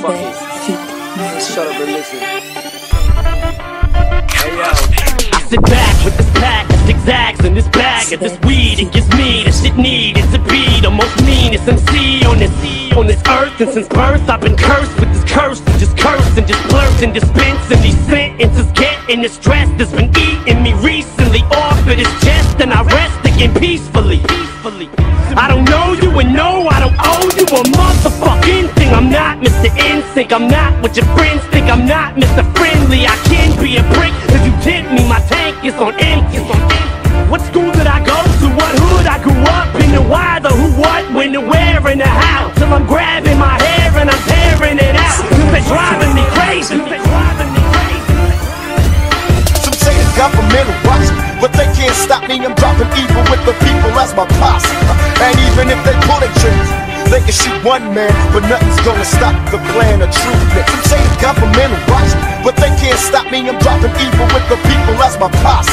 Fuck it. Shut up and listen. Hey yo. I sit back with this pack zigzags in this bag of this weed. It gives me the shit needed to be the most meanest MC on this on this earth. And since birth, I've been cursed with this curse and just curse and just blurt and dispense and these sentences getting this stress that's been eating me recently off of this chest. And I rest again peacefully. Peacefully. I don't know you and no, I don't owe you a motherfucking thing. I'm not Mr. Insync, I'm not what your friends think. I'm not Mr. Friendly. I can be a brick if you tempt me. My tank is on empty. What school did I go to? What hood I grew up in? The why, the who, what, when, the where, and the how. Till I'm grabbing my hair and I'm tearing it out. Cause they driving me crazy. Some say the government watch, but they can't stop me. I'm dropping evil with the people as my posse. And even if they pull their one man, but nothing's gonna stop the plan of truth. Some say the government watch, me, but they can't stop me. I'm dropping evil with the people as my posse.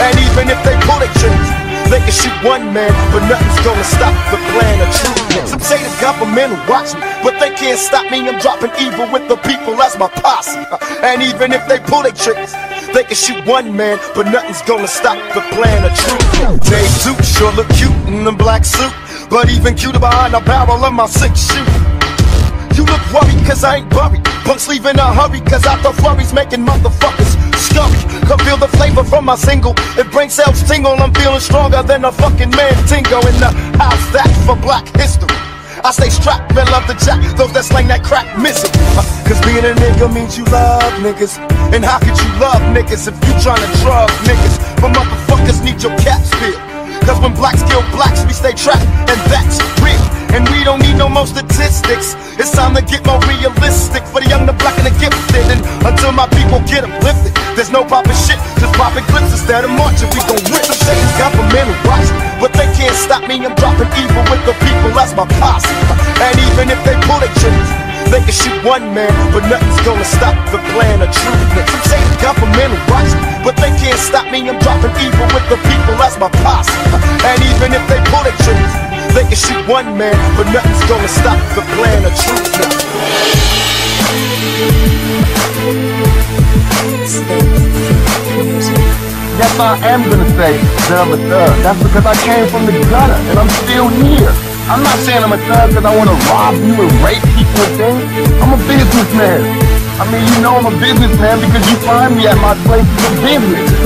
And even if they pull their triggers, they can shoot one man, but nothing's gonna stop the plan of truth. Some say the government watch me, but they can't stop me. I'm dropping evil with the people as my posse. And even if they pull their triggers, they can shoot one man, but nothing's gonna stop the plan of truth. Dave Duke sure look cute in the black suit, but even cuter behind the barrel of my six shoot. You look worried cause I ain't buried. Punks leave in a hurry cause I throw flurries making motherfuckers scurry. Can feel the flavor from my single. It brings cells tingle. I'm feeling stronger than a fucking man tingo in the house that for black history. I stay strapped and love the jack, those that slang that crack missing. Uh, Cause being a nigga means you love niggas. And how could you love niggas if you tryna drug niggas? But motherfuckers need your caps filled. Cause when blacks kill blacks, stay trapped, and that's real. And we don't need no more statistics. It's time to get more realistic for the young, the black, and the gifted. And until my people get uplifted, there's no poppin' shit, just poppin' clips instead of marching. We gon' rip. Say it's government watch, but they can't stop me. I'm dropping evil with the people, that's my posse. And even if they pull their triggers, they can shoot one man, but nothing's gonna stop the plan of truth. Say the government watch, but they can't stop me. I'm dropping evil with the people, that's my posse. And even if they pull their triggers, they can shoot one man, but nothing's gonna stop the plan of truth. Yes, I am gonna say that I'm a thug. That's because I came from the gutter and I'm still here. I'm not saying I'm a thug because I want to rob you and rape people and. I'm a businessman. I mean, you know I'm a businessman because you find me at my place of business.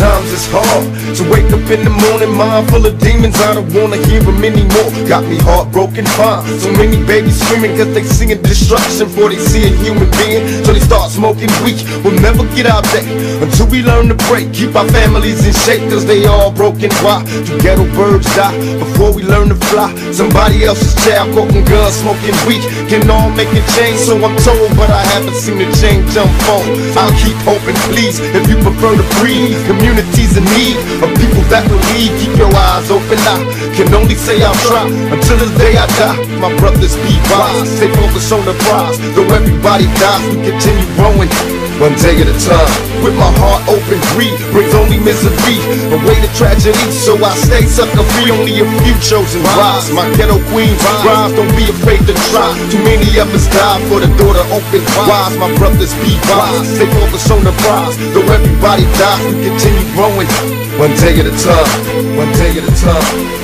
Sometimes it's hard to wake up in the morning, mind full of demons. I don't wanna hear them anymore. Got me heartbroken, fine. So many babies screaming cause they seeing destruction before they see a human being. So they start smoking weed. We'll never get out there until we learn to break. Keep our families in shape cause they all broken. Why do ghetto birds die before we learn to fly? Somebody else's child cooking guns, smoking weed. Can all make a change, so I'm told, but I haven't seen a change unfold. I'll keep hoping, please, if you prefer to breathe. Communities in need of people that believe. Keep your eyes open. I can only say I'll try until the day I die. My brothers be wise, stay focused on the prize. Though everybody dies, we continue growing. One day at a time, with my heart open, greed brings only misery, away the tragedy. So I stay sucker free, only a few chosen rise. My ghetto queens rise, don't be afraid to try. Too many of us die for the door to open wise. My brothers be wise, stay focused on the prize. Though everybody dies, we continue growing. One day at a time, one day at a time,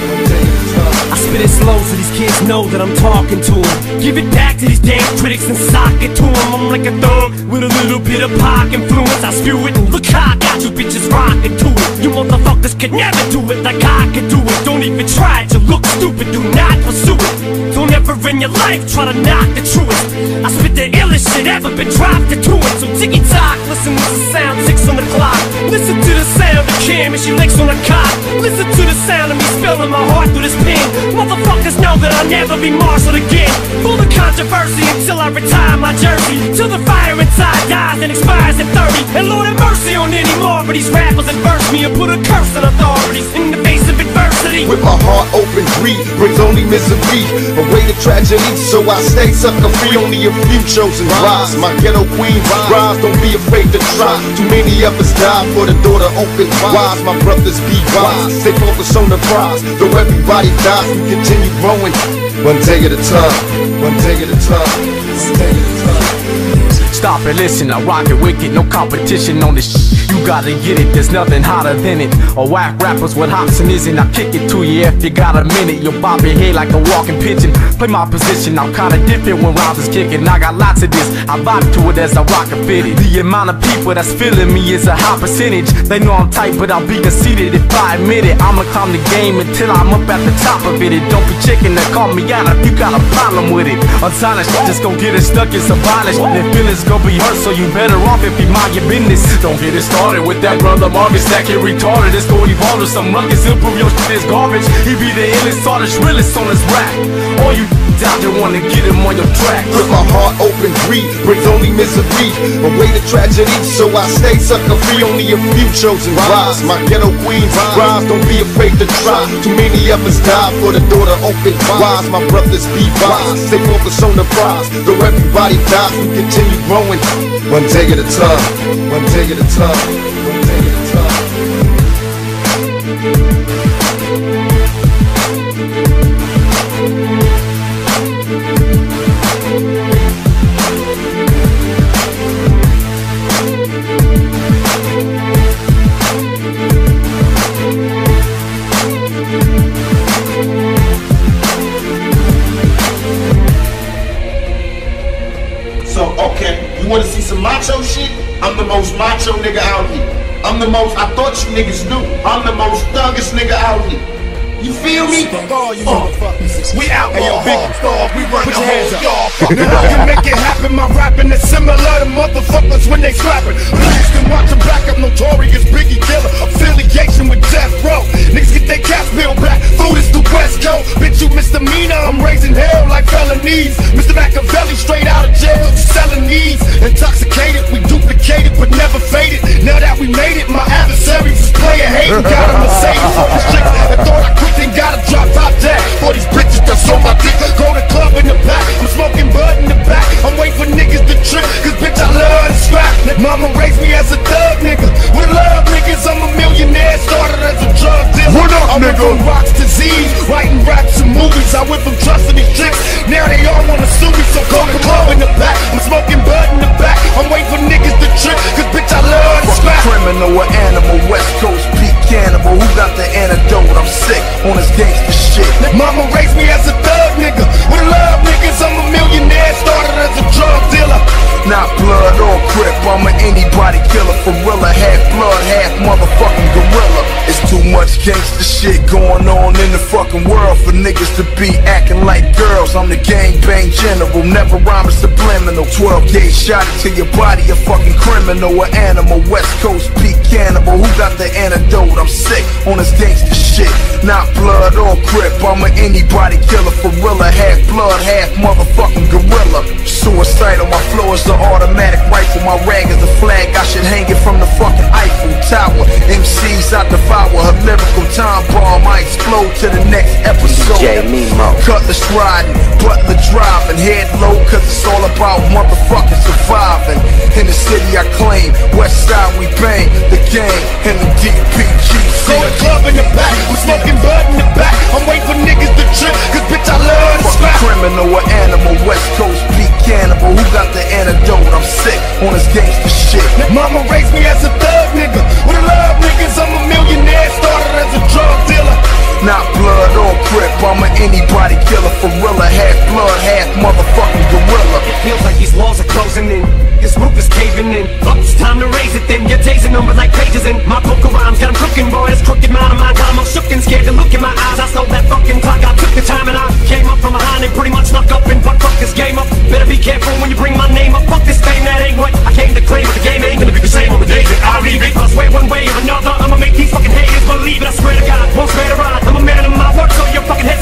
spit it slow so these kids know that I'm talking to them. Give it back to these damn critics and sock it to them. I'm like a thug with a little bit of pop influence. I spew it and look how I got you bitches rocking to it. You motherfuckers can never do it like I can do it. Don't even try you look stupid, do not pursue it. Don't ever in your life try to knock the truest. I spit the illest shit ever been dropped into it. So ticky tock, listen to the sound, six on the clock. Listen to the sound of Kim as she licks on the cock. Listen to the sound of me spilling my heart through this pen. Motherfuckers know that I'll never be marshaled again. Full of controversy until I retire my jersey. Till the fire inside dies and expires at 30. And Lord have mercy on any more of these rappers that verse me and put a curse on authorities in the face of adversity. With my heart open, greed brings only misery. Away the tragedy, so I stay sucker free. Only a few chosen rise. My ghetto queen rise, don't be afraid to try. Too many of us die for the door to open wise. My brothers be wise, stay focused on the prize. Though everybody dies, we continue growing. one day at a time One day at a time, one day at a time. Stop and listen, I rock it wicked, no competition on this. You gotta get it, there's nothing hotter than it. Or whack rappers with hops and isn't. I kick it to you if you got a minute. You'll bob your head like a walking pigeon. Play my position, I'm kinda different when rhymes is kicking. I got lots of this, I vibe to it as I rock and fit it. The amount of people that's feeling me is a high percentage. They know I'm tight, but I'll be conceited if I admit it. I'ma climb the game until I'm up at the top of it. And don't be checking to call me out if you got a problem with it. Unsilenced, just gon' get it stuck, it's abolished. And feelings gon' be hurt, so you better off if you mind your business. Don't get it started with that brother Marcus that get retarded. It's gon' evolve to some ruckus, improve your shit is garbage. He be the illest, hardest, realest on his rap. All you there wanna get him on your track. With my heart open, greed brings only misery. Away to tragedy, so I stay sucker free. Only a few chosen rise. My ghetto queens rise, don't be afraid to try. Too many of us die for the door to open wise. My brothers be wise, stay focused on the prize. Though everybody dies, we continue growing. One day at a time, one day at a time, nigga out here. I'm the most, I thought you niggas knew. I'm the most thuggest nigga out here. You feel me? Uh, we out, hey, yo, big star, we run the whole yard. Now I can make it happen, my rapping is similar to motherfuckers when they slapping. Please can watch them back up, notorious Biggie killer, affiliation with Death Row. Niggas get their cash bill back, food is the West Coast. Bitch, you misdemeanor, I'm raising hell like felonies. Mr. Machiavelli, straight out of jail, selling these. Intoxicated, we duplicated, but never faded. Now that we made it, my adversaries is player hating. Got a Mercedes the chick that thought I quit, then got a drop top deck. For these bitches that's on my dick, go to club in the back. I'm smoking bud in the back. I'm waiting for niggas to trip, cause bitch, I love to scrap. Mama raised me as a thug nigga. With love, niggas, I'm a millionaire. Started as a drug dealer. What up, I nigga? from rocks to Z's, writing raps and movies. I went from trusting these chicks. Now they all wanna sue me, so go to club in the back. I'm smoking bud in the back. I'm waiting for niggas to trip, cause bitch, I love to scrap. Criminal or animal, West Coast cannibal. Who got the antidote? I'm sick on this gangster shit. Mama raised me as a thug nigga. With love niggas, I'm a millionaire. Started as a drug dealer. Not blood or crip, I'm an anybody killer. Gorilla, half blood, half motherfucking gorilla. It's too much gangster shit going on in the fucking world for niggas to be acting like girls. I'm the gangbang general, never rhyme subliminal. 12 gauge shot to your body, a fucking criminal, an animal. West Coast peak cannibal, who got the antidote? I'm sick on this gangster shit. Not blood or crip, I'm an anybody killer. Gorilla, half blood, half motherfucking gorilla. Suicidal, my flow is the automatic rifle. My rag is the flag, I should hang it from the fucking Eiffel Tower. MCs, I devour her lyrical time bomb. I explode to the next episode. DJ Mimo. Cutlass riding, butler driving, head low, cause it's all about motherfucking surviving. Killer. Gorilla, half blood, half motherfucking gorilla. Feels like these walls are closing in. This roof is caving in. It's time to raise it then. You're tasting them like pages in. My poker rhymes got 'em cooking, boy. Crooked mind of mine 'em all shook and scared to look in my eyes. I stole that fucking clock. I took the time and I came up from behind and pretty much snuck up and fuck, fuck this game up. Better be careful when you bring my name up. Fuck this fame, that ain't what I came to claim. But the game ain't gonna be the same on the days that I leave it. I swear one way or another, I'ma make these fucking haters believe it. I swear to God, won't swear to ride. I'm a man of my word, so your fucking head's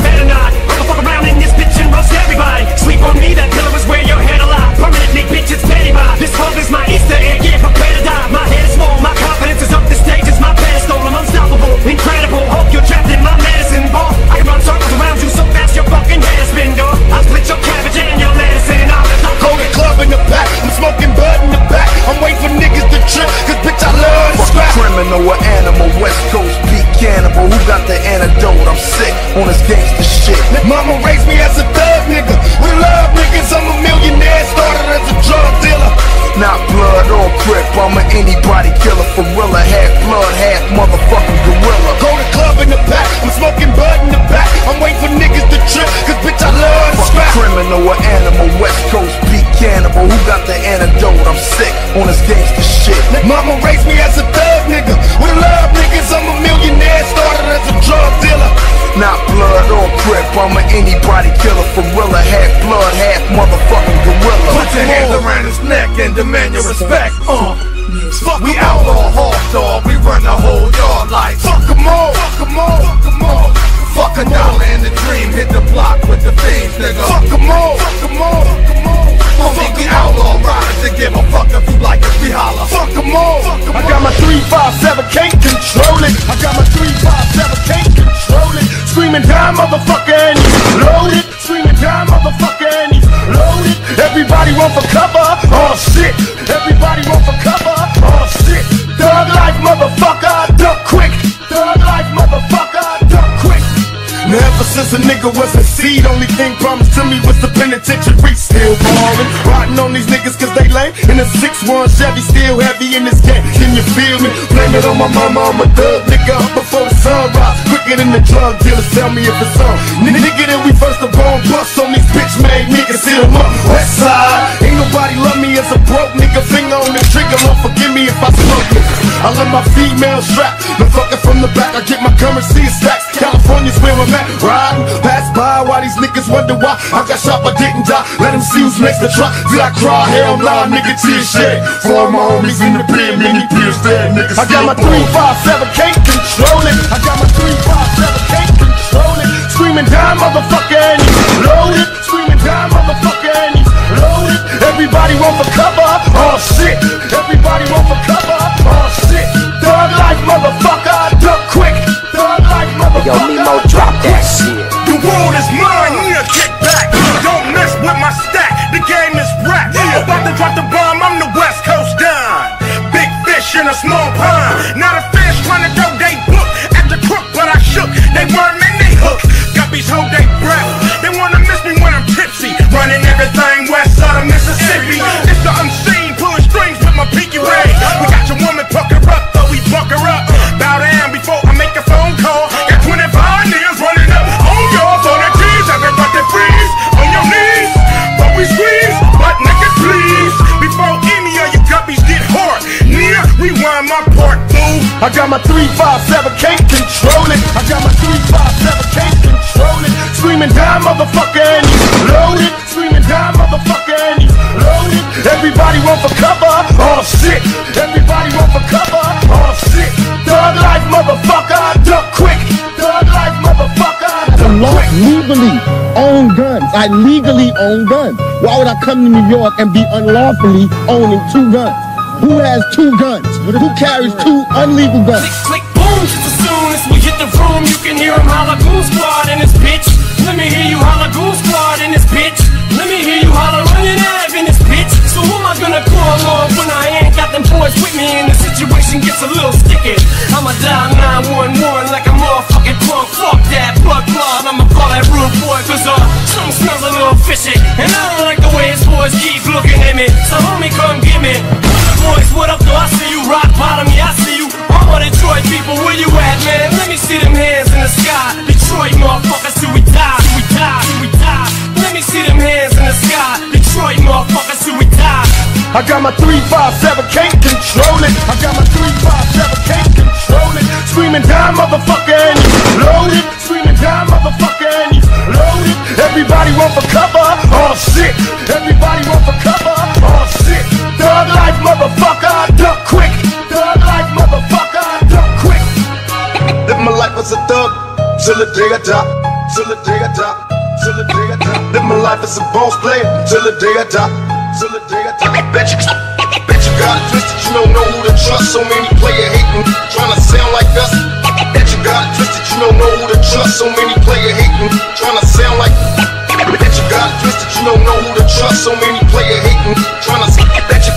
dog grip. I'm an anybody killer for real. Half blood, half motherfucking gorilla. Put your hands around his neck and demand your respect. Uh. Fuck we outlaw hog dog, we run the whole yard like Fuck em all, fuck em all, fuck em all. Fuck a dollar and a dream, hit the block with the fiends, nigga. Fuck em all, fuck em all, fuck em all. Homie, we outlaw riders to give a fuck if you like it, we holler Fuck em all, fuck em all I got my 357, can't control it. I got my 357, can't control it. Screaming down, motherfucker, and he's loaded Screaming down, motherfucker, and he's loaded Everybody run for cover, oh shit. Everybody run for cover, oh shit. Thug life, motherfucker, duck quick. Thug life, motherfucker, duck quick. Now ever since a nigga was a seed, only thing promised to me was the penitentiary. Still ballin', riding on these niggas cause they lame. In a 6-1 Chevy, still heavy in this game. Can you feel me? Blame it on my mama, I'm a thug nigga than the drug dealers, tell me if it's on. Nigga, then we first the bone bust on these bitch made niggas, hit 'em up. West side, ain't nobody love me as a broke nigga. Finger on the trigger, Lord forgive me if I smoke niggas. I let my female strap, the fucking from the back. I get my currency in stacks. California's where I'm at, riding. Pass by while these niggas wonder why I got shot but didn't die. Let them see who's next to try. Did I cry? Hell nah, nigga, tears shed. For my homies in the pen, many peers dead, niggas. I got my 357, can't control it. I got my 357, can't control it. Screaming down, motherfucker, and he's loaded. Screaming down, motherfucker, and he's loaded. Everybody run for cover. Oh shit. Everybody run for cover. Oh shit. Thug life, motherfucker. Duck quick. Thug life, motherfucker. Yo, Nemo, drop that shit. The world is mine, yeah, kick back. Don't mess with my stack, the game is rap. About to drop the bomb, I'm the West Coast Don. Big fish in a small pond. Not a fish I got my 357, can't control it. I got my 357, can't control it. Screaming down, motherfucker, and he's loaded. Screaming down, motherfucker, and he's loaded. Everybody run for cover. Oh shit. Everybody run for cover. Oh shit. Thug life, motherfucker. Duck quick. Thug life, motherfucker. Duck quick. legally own guns. I legally own guns. Why would I come to New York and be unlawfully owning two guns? Who has two guns? Who carries two unlegal guns? Click, click, boom, just as soon as we hit the room, you can hear him holler Goon Squad in this bitch. Let me hear you holler Goon Squad in this bitch. Let me hear you holler running Ave in this bitch. So who am I gonna call on when I ain't got them boys with me and the situation gets a little sticky? I'ma dial 911 like a motherfucking drunk. Fuck that blood clot. I'ma call that rude boy uh, something smells a little fishy. And I don't like the way his boys keep looking at me. So homie, come get me. Boys, what up though? I see you rock bottom, yeah, I see you. All my Detroit people, where you at, man? Let me see them hands in the sky. Detroit motherfuckers, till we die, till we die, till we die. Let me see them hands in the sky. Detroit motherfuckers. I got my 357, can't control it. I got my 357, can't control it. Screaming down, motherfucker, and he's loaded. Screaming down, motherfucker, and he's loaded. Everybody run for cover. Oh shit. Everybody run for cover. Oh shit. Thug life, motherfucker. Duck quick. Thug life, motherfucker. Duck quick. Live my life as a thug till the day I die. Till the day I die. Till the day I die. Live my life as a boss player till the day I die. Till the day I die. Bet you, bet you got it twisted. You don't know who to trust. So many player hating, trying to sound like us. Bet you got it twisted. You don't know who to trust. So many player hating, trying to sound like. Bet you got it twisted. You don't know who to trust. So many player hating, trying to. Bet you.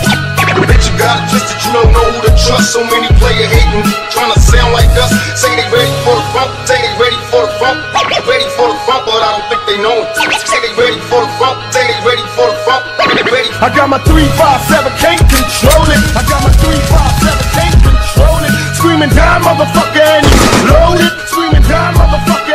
Bet you got it twisted, you don't know who to trust. So many player hating, trying to sound like us. Say they ready for the funk, say they ready for the funk, ready for the funk, but I don't think they know it. Say they ready for the funk, say they ready for the. I got my 357, can't control it. I got my 357, can't control it. Screaming down, motherfucker, and he's loaded. Screaming down, motherfucker,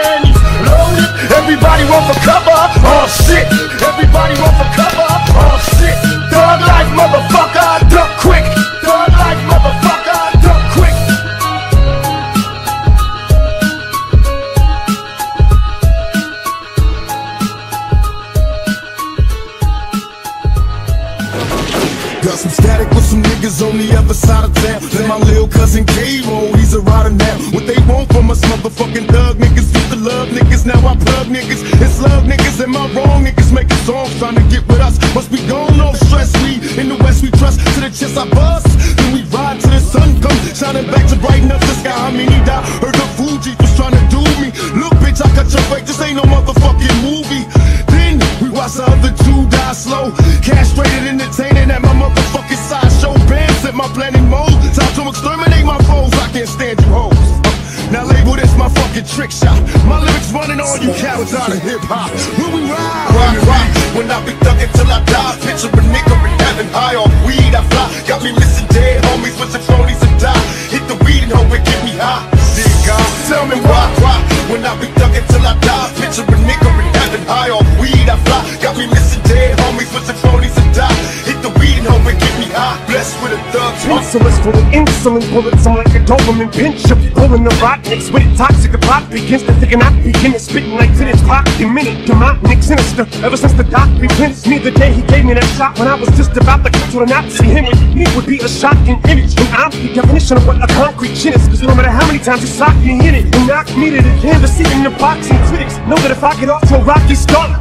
Now label this my fucking trick shot. My lyrics running all you cowards out of hip hop. When we ride, Rock, rock, when I be thuggin' till I die. Picture a nigga in heaven, high on weed, I fly. Got me missing dead homies with some phonies and die. Hit the weed and hope it get me high. Dear God, tell me why, why? When I be thuggin' till I die. Picture a nigga in heaven, high on weed, I fly. Got me missing dead homies with some phonies die. Hit the weed and hope get me high. Blessed with a heart. Insolence full of insulin bullets. I'm like a Doberman pinscher, pulling the rock mix with it. Toxic, the plot begins to thicken. I begin to spitting like finish clock. A minute, demonic, sinister. Ever since the doc replenished me the day he gave me that shot when I was just about to cut to a Nazi him with me would be a shocking image. And I'm the definition of what a concrete chin is. Cause no matter how many times you sock me in it and knock me to the canvas, even the boxing critics know that if I get off to a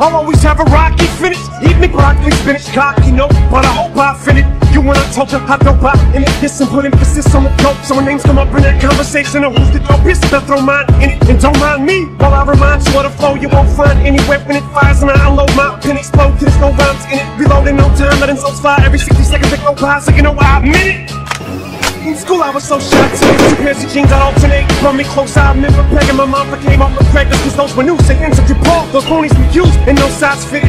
I'll always have a rocky finish. Eat me broccoli, spinach, cocky, no, but I hope I finish. You when I told you I dope out in it, this and put emphasis on the dope. So when names come up in that conversation, of who's the dopest, they'll throw mine in it. And don't mind me while I remind you of the flow you won't find anywhere when it fires. And I unload my pin explode there's no rhymes in it. Reload in no time, letting souls fly every 60 seconds, make no pie, so you know I meant it. In school I was so shy too Two pairs of jeans I'd alternate Run me close, I remember pegging My mom became off the crackers Cause those were new ends of Paul Those ponies we used And no size fit.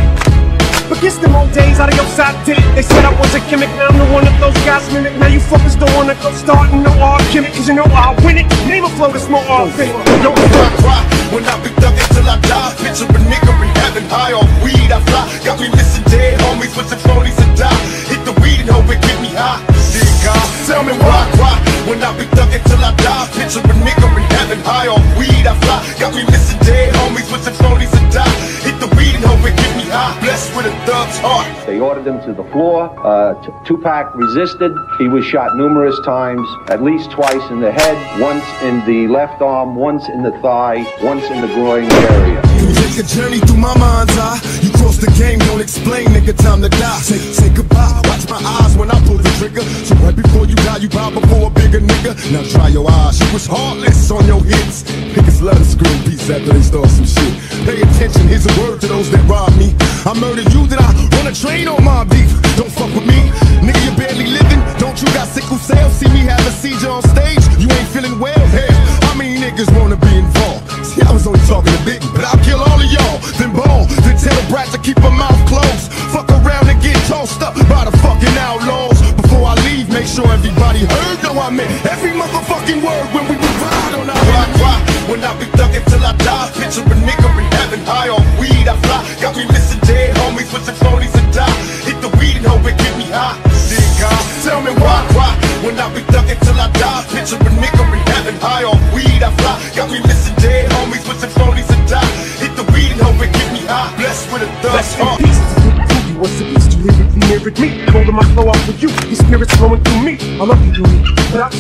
but guess them old days out of your side did it They said I was a gimmick Now I'm the one that those guys mimic Now you fuckers don't wanna go starting no argument Cause you know I'll win it Name a flow that's more authentic Don't rock, rock, when I be thuggin' till I die. Picture a nigga in heaven, high on weed, I fly. Got me missing dead homies with some phonies and die. Hit the weed and hope it get me high. God, tell me why, why? When I be thuggin' till I die. Picture a nigga in heaven, high on weed, I fly. Got me missing dead homies with some phonies and die. Hit the weed and hope it get me high. Blessed with a thug's heart. They ordered him to the floor. Uh, Tupac resisted. He was shot numerous times, at least twice in the head, once in the left arm, once in the thigh, once in the groin area. You take a journey through my mind's eye. You the game, don't explain, nigga, time to die. Say, say goodbye, watch my eyes when I pull the trigger. So right before you die, you bow before a bigger nigga. Now try your eyes, you was heartless on your hits. Niggas love to scream peace after they start some shit. Pay attention, here's a word to those that rob me. I murdered you, then I run a train on my beef. Don't fuck with me, nigga, you barely living. Don't you got sickle cell? See me have a seizure on stage, you ain't feeling well. Hell, how many niggas wanna be involved? See, I was only talking to Biggie, but I'll kill all of y'all. Then ball, then tell a brat to keep her mouth closed. Fuck around and get tossed up by the fucking outlaws. Before I leave, make sure everybody heard. No, I meant every motherfucking word when we ride on our Rock, when I be thuggin' till I die. Picture a nigga in heaven, high on weed, I fly. Got me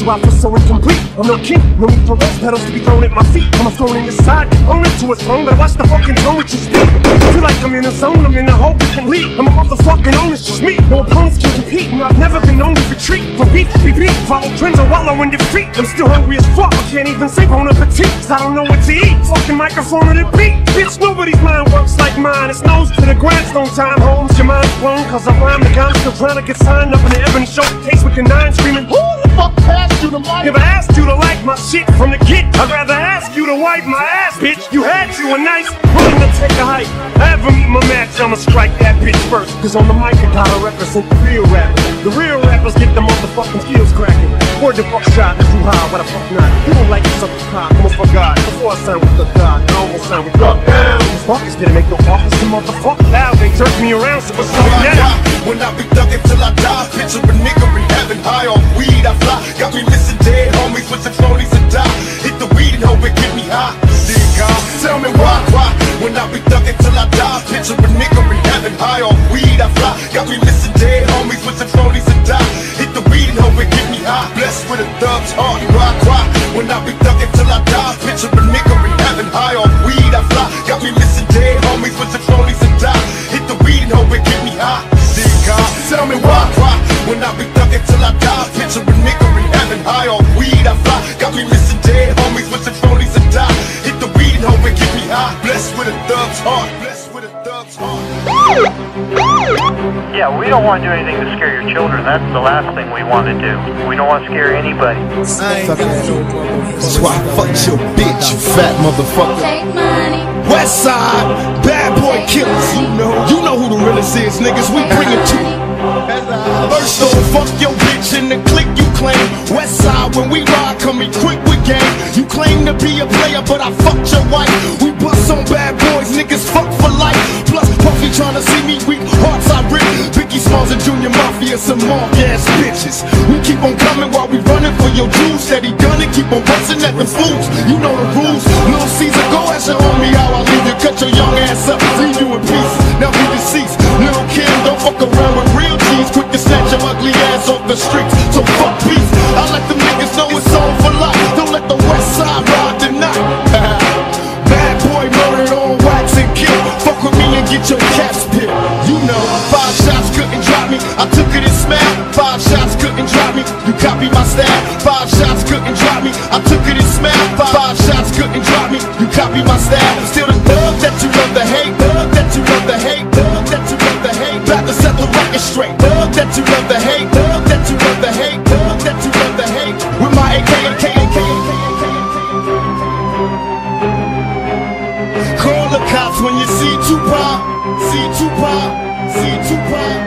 you I feel so incomplete. I'm no king, no need for rose petals to be thrown at my feet. I'm a throne in the side, it to a throne, but watch the fucking throne with you speak. Feel like I'm in a zone, I'm in a hole we can lead. I'm a motherfucking owner, it's just me. No opponents can compete, and I've never been known to retreat. From beat to beat, follow trends or wallow in defeat. I'm still hungry as fuck, I can't even say bon appetit, cause I don't know what to eat. Fucking microphone to the beat, bitch, nobody's mind works like mine. It's nose to the grindstone time, Holmes, your mind's blown, cause I rhyme the gun, still trying to get signed up in the Ebony Showcase with your nine screaming, the fuck passed you the mic? If I asked you to like my shit from the get, I'd rather ask you to wipe my ass, bitch. You had you a nice, willing to take a hike. Ever meet my match, I'ma strike that bitch first. Cause on the mic, I gotta represent the real rappers. The real rappers get the motherfucking skills cracking. Word the fuck shot, too high, what the fuck not? You don't like this up the cock, almost forgot. Before I sign with the God, I almost signed with the down. These fuckers didn't make no offers to motherfucker loud. They jerked me around, so what's up now? when I be thuggin' till I die. Picture a nigga in heaven, high on weed, I fly. Got me missing dead homies with some phonies and die. Hit the weed and hope it get me high. God, tell me why, why? When I be thuggin' till I die. Picture a nigga in heaven, high on weed, I fly. Got me missing dead homies with some phonies and die. Hit the weed and hope it get me high. Blessed with a thug's heart. Cry, cry when I be thugging till I die. Picture a nigga in heaven high on weed. I fly. Got me missing dead homies with the cronies and die. Hit the weed and hope it get me high. Dear God, tell me why cry when I be thugging till I die. Picture a nigga in heaven high on weed. I fly. Got me missing dead Blessed with a thug's heart. Blessed with a thug's heart. Yeah, we don't want to do anything to scare your children. That's the last thing we want to do. We don't want to scare anybody. That's why I fucked your bitch, you fat motherfucker. Take money. West side, bad boy killers. You know, you know who the realest is, niggas. We bring it to you. First off, fuck your bitch in the clique you claim. West side, when we ride, come quick with game. You claim to be a player, but I fucked your wife. We bust on bad boys, niggas fuck for life. Plus, Puffy tryna see me weak, hearts I rip. Biggie Smalls and Junior M.A.F.I.A., some mark ass bitches. We keep on coming while we running for your juice. Steady gunning, keep on busting at the fools. You know the rules. Little Caesar, go ask your homie how I leave you. Cut your young ass up, leave you in peace. Now be deceased. Little kid, don't fuck around with real G's. Quick to snatch your ugly ass off the streets. So fuck peace. I let them niggas know it's on for life. Don't let the west side ride tonight. Bad boy murdered on wax and kill. Fuck with me and get your caps peeled. You know, five shots couldn't drop me. I took it and smacked. Five shots couldn't drop me. You copy my style. Five shots couldn't drop me. I took it and. Five, five shots couldn't drop me. You copy my style. Still straight. Thug that you love the hate. Thug that you love to hate. Thug that you love to hate. With my AK, AK, AK, Call the cops when you see Tupac. See Tupac. See Tupac.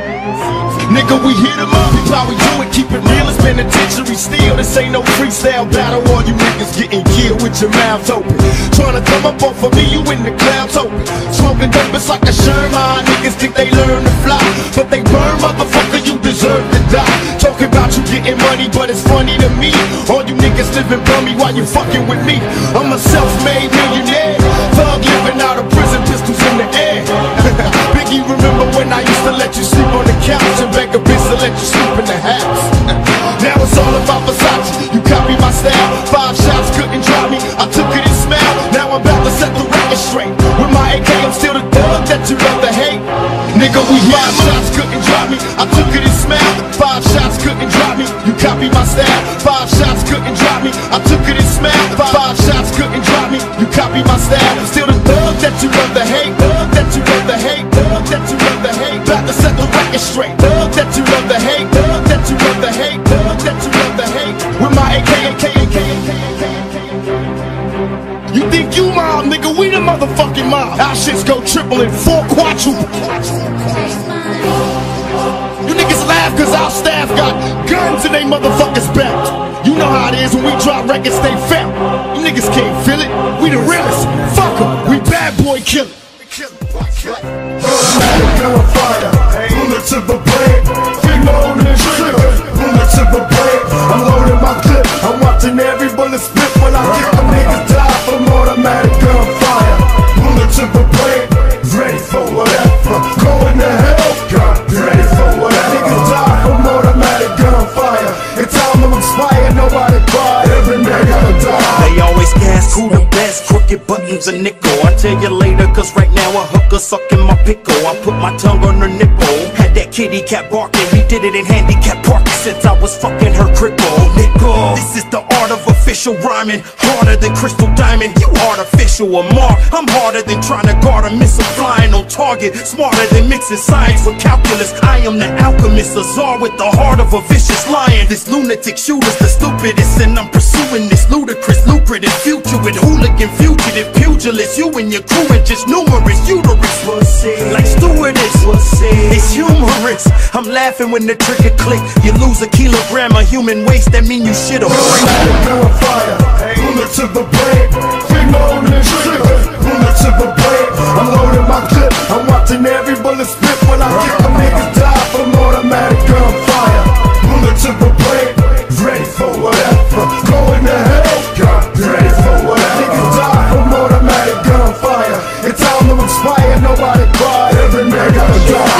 Nigga, we hit 'em up, it's how we do it, keep it real, penitentiary steel. This ain't no freestyle battle, all you niggas getting killed with your mouths open. Tryna come up off of me, you in the clouds open. Smoking dope, it's like a Sherman. Niggas think they learn to fly, but they burn, motherfucker, you deserve to die. Talking about you getting money, but it's funny to me. All you niggas living bummy while you fucking with me. I'm a self-made millionaire, let you sleep in the house? now it's all about Versace. You copy my style. Five shots couldn't drop me. I took it and smiled. Now I'm about to set the record straight. With my AK, I'm still the thug that you love to hate. Nigga, we five shots couldn't drop me. I took it and smiled. Five shots couldn't drop me. You copy my style. Five shots couldn't drop me. I took it and smiled. Five, five shots couldn't drop me. You copy my style. Still the thug that you love to hate. Thug that you love to hate. Thug that you love to hate. About to set the record straight. Motherfucking mob. Our shits go triple and four quadruple. You niggas laugh cause our staff got guns in they motherfuckers back. You know how it is when we drop records, they fail. You niggas can't feel it. We the realest. Fuck 'em. We bad boy killer. gunfire, bullet to the brain, finger on the trigger, to the brain. I'm loading my clip, I'm watching every bullet spit who the best, crooked buttons a nickel. I'll tell you later, cause right now a hooker sucking my pickle. I put my tongue on her nipple. Had that kitty cat barking, we did it in handicap parking since I was fucking her cripple. Nickel, this is the official rhyming. Harder than crystal diamond, you artificial a mark. I'm harder than trying to guard a missile flying on target. Smarter than mixing science with calculus. I am the alchemist, a czar with the heart of a vicious lion. This lunatic shooter's the stupidest, and I'm pursuing this ludicrous, lucrative future with hooligan fugitive pugilists. You and your crew are just numerous uterus. Like stewardess, it's humorous. I'm laughing when the trigger click. You lose a kilogram of human waste, that mean you shit a brick. Gunfire, bullet to the brain, finger on the trigger, bullet to the brain. I'm loading my clip, I'm watching every bullet spit when I kick them niggas die from automatic gunfire. Bullet to the brain, ready for whatever. Going to hell, God, ready for whatever. Niggas die from automatic gunfire. It's time to expire, nobody cry, every nigga die.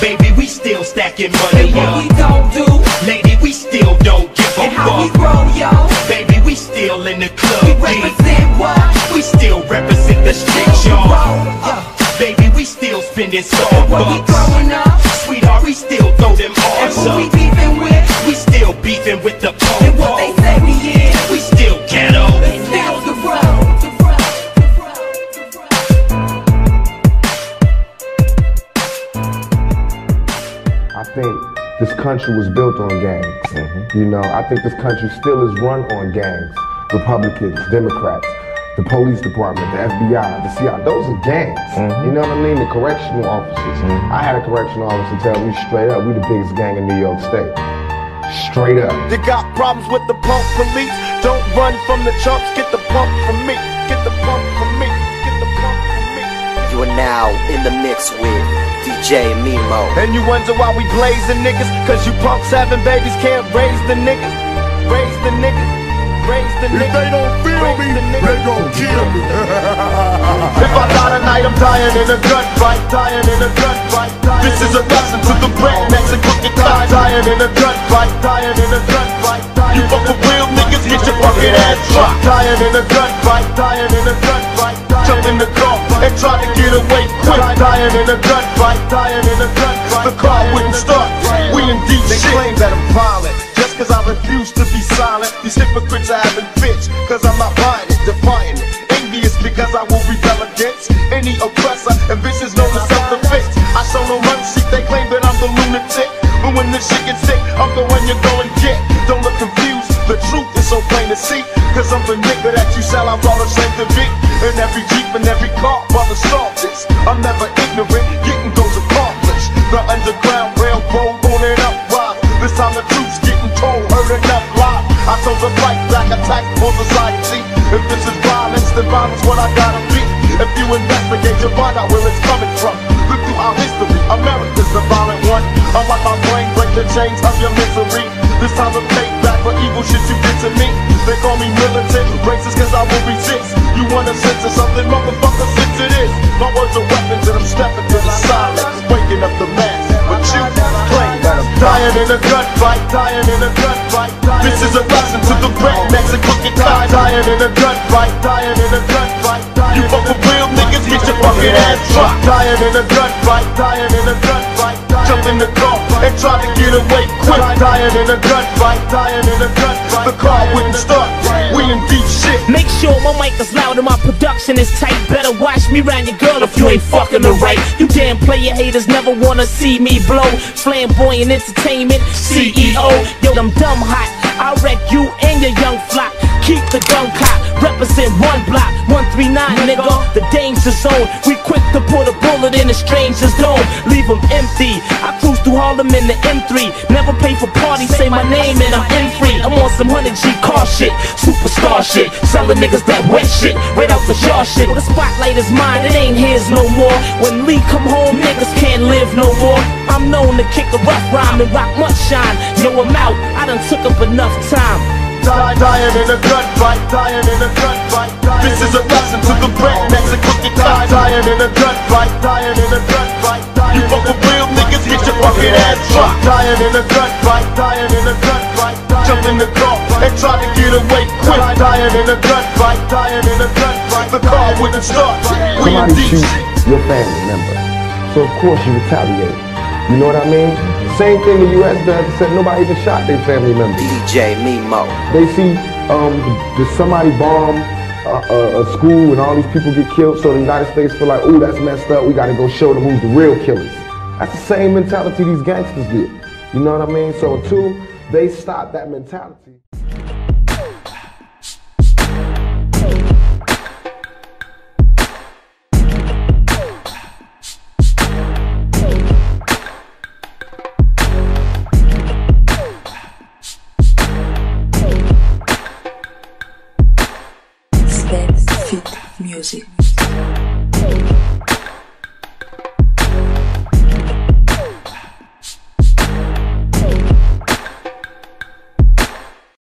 Baby, we still stacking money. What we don't do, Lady, we still don't in the club. We represent what? We still represent the streets, y'all. Baby, we still spending And what we Starbucks. throwing up? Sweetheart, we still throw them And arms who we beefing with? We still beefing with the And what they po say we is? We still ghetto. And still the. The road. The. The road. I think this country was built on gangs. You know, I think this country still is run on gangs. Republicans, Democrats, the police department, the FBI, the CIA, those are gangs. Mm-hmm. You know what I mean? The correctional officers. Mm-hmm. I had a correctional officer tell me straight up, we the biggest gang in New York State. Straight up. You got problems with the punk police? Don't run from the chumps, get the pump from me. Get the pump from me. Get the pump from me. You are now in the mix with DJ Mimo. And you wonder why we blazing niggas? Cause you punks having babies can't raise the niggas. Raise the niggas. The If they don't feel me, the they gon' kill me. If I die tonight, I'm dying in a gunfight, dying in a gunfight. This is a lesson to the rednecks and crooked ties. Dying in a gunfight, dying in a gunfight. You fuck with real niggas, get your fucking ass dropped. Dying in a gunfight, dying in a gunfight. Jump in the car and try to get away quick. Dying in a gunfight, dying in a gunfight. The car wouldn't start. We in deep They claim that I'm violent just cause I refuse to be silent. These hypocrites are having fits cause I'm not buying it, defying it. Envious because I will rebel against any oppressor and vicious known as self-defense. I show no mercy, they claim that I'm the lunatic. But when this shit gets sick, I'm the one you're going get. Don't look confused, the truth is so plain to see. Cause I'm the nigga that you sell, I'm all ashamed to be. In every Jeep and every car, brother, solve this. I'm never ignorant, getting goals accomplished. The underground railroad you'll find out where it's coming from. Look through our history, America's the violent one. Unlike my brain, break the chains of your misery. This time to pay back for evil shit you did to me. They call me militant, racist cause I will resist. You wanna censor something, motherfucker, since it is. My words are weapons and I'm stepping to the silence. Waking up the mass, but you claim that I'm dying in a gunfight, dying in a gunfight. This is a lesson to the rednecks and crooked ties. Dying in a gunfight, dying in a gunfight. You fuck with real niggas, get your fucking ass dropped. Dying in a gunfight, dying in a gunfight. Jump in the car and try to get away quick. Dying in a gunfight, dying in a gunfight. The car wouldn't start. We in deep shit. Make sure my mic is loud and my production is tight. Better watch me round your girl if you ain't fucking her right. You damn player haters never wanna see me blow. Flamboyant entertainment, CEO. Yo, I'm dumb hot. I'll wreck you and your young flock. Keep the gun cock, represent one block, 139, nigga. The danger zone. We quick to put a bullet in a stranger's dome. Leave 'em empty. I cruise through Harlem in the M3. Never pay for parties, say my name and I'm in free. I'm on some 100G car shit, superstar shit. Selling niggas that wet shit, right out the jar shit. The spotlight is mine, it ain't his no more. When Lee come home, niggas can't live no more. I'm known to kick a rough rhyme and rock much shine. Yo, I'm out, I done took up enough time. Die, dying in a gunfight, dying in a gunfight. This is a lesson to the rednecks and crooked ties. Dying in a gunfight, dying in a gunfight. You fuck with real niggas, get your fucking ass dropped. Dying in a gunfight, dying in a gunfight. Jump in the car and try to get away quick. Dying in a gunfight, dying in a gunfight. The car wouldn't start. We Somebody deep shoot your family member. So of course you retaliate. You know what I mean? Same thing the US does, Said nobody even shot their family member. DJ Mimo. They see um, somebody bomb a, a, a school and all these people get killed, so the United States feel like, ooh, that's messed up. We got to go show them who's the real killers. That's the same mentality these gangsters get. You know what I mean? So until they stop that mentality.